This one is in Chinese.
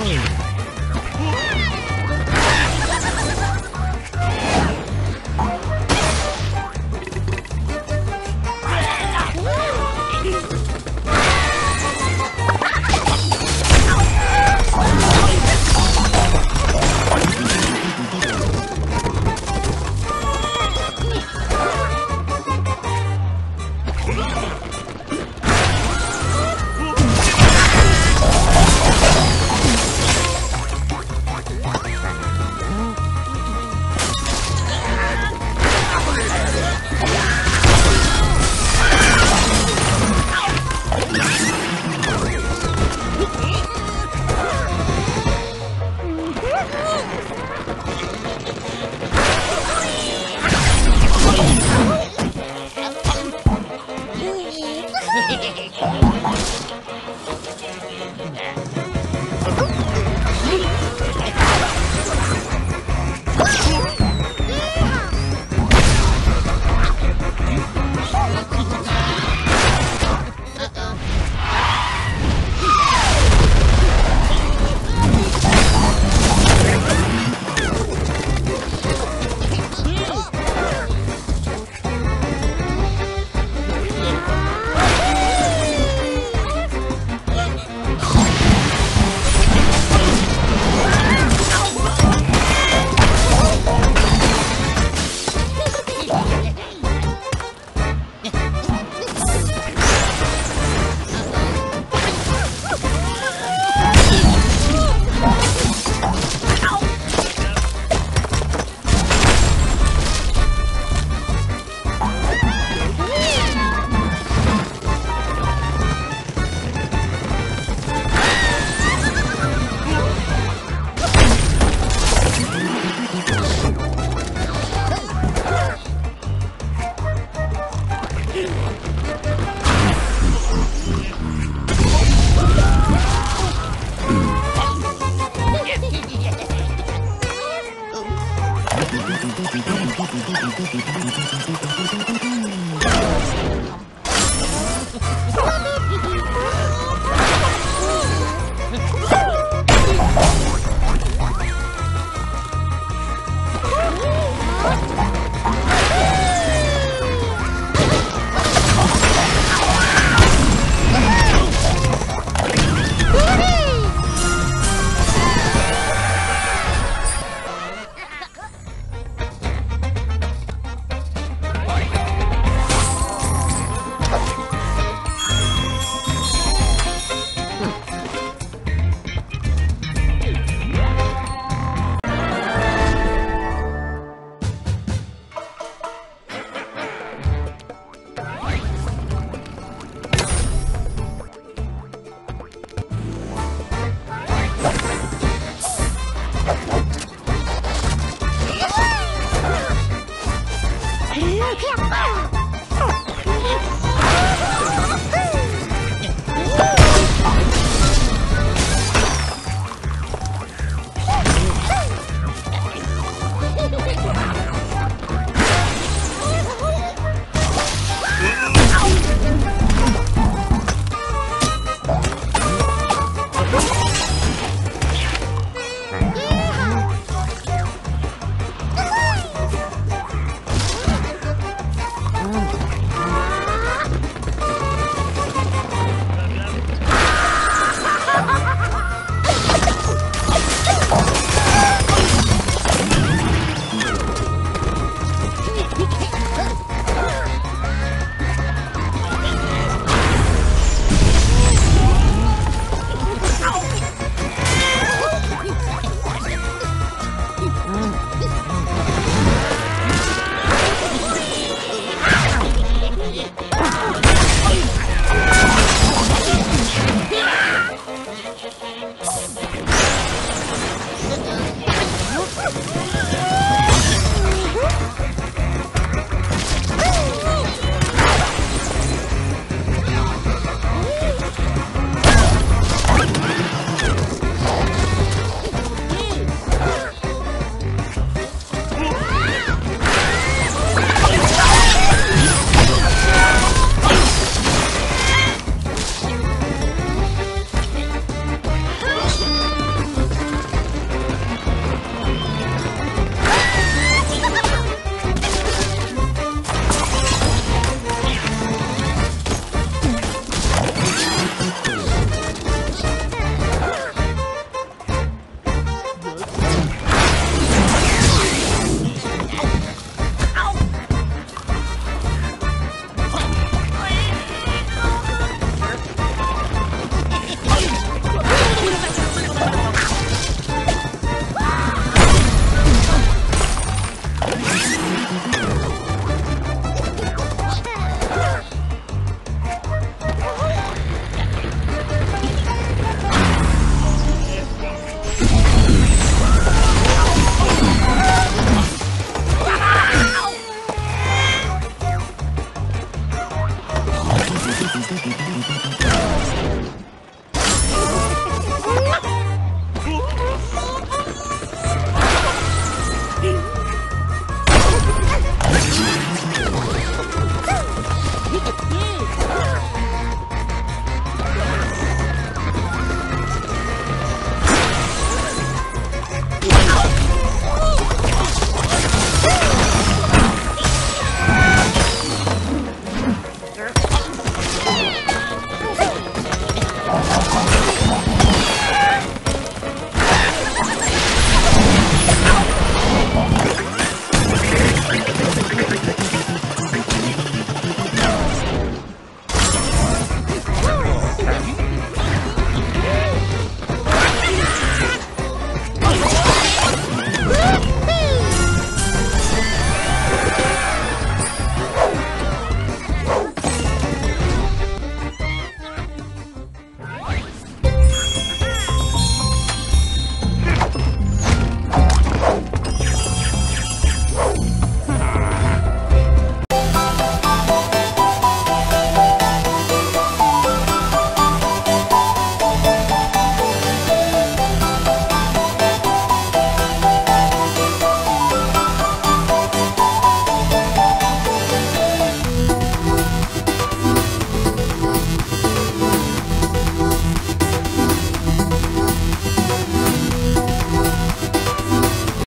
Whoa. 哎呀 히.